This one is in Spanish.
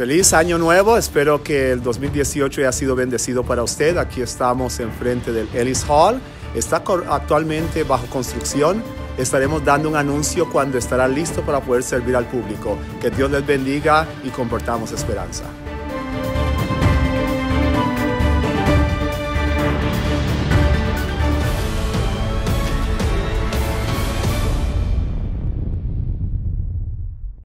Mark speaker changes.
Speaker 1: Feliz año nuevo, espero que el 2018 haya sido bendecido para usted. Aquí estamos enfrente del Ellis Hall, está actualmente bajo construcción. Estaremos dando un anuncio cuando estará listo para poder servir al público. Que Dios les bendiga y comportamos esperanza.